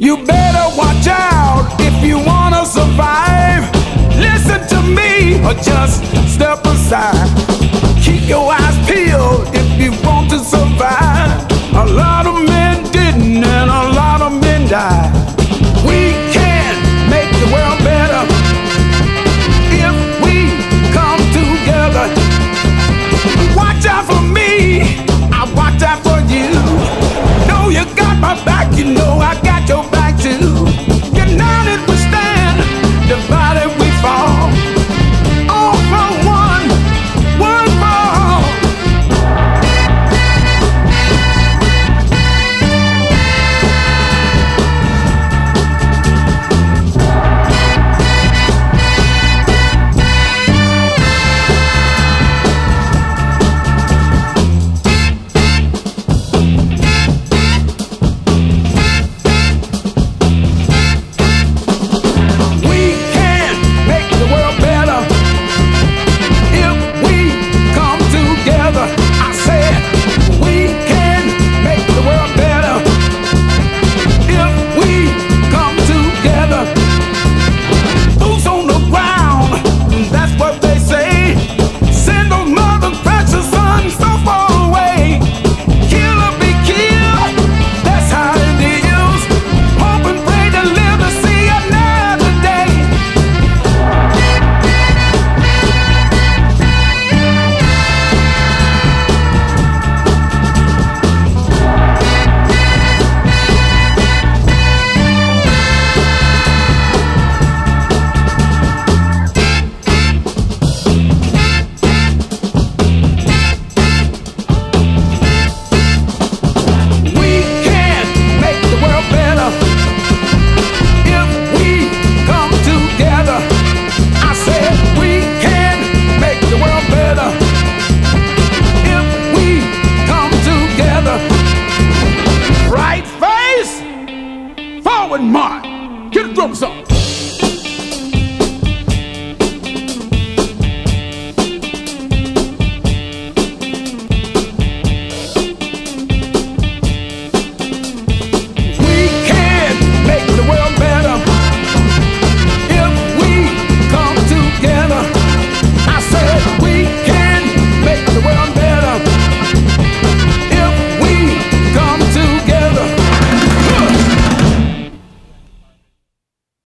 You better watch out if you wanna survive. Listen to me or just step aside. Keep your eyes peeled if you want to survive. drums up.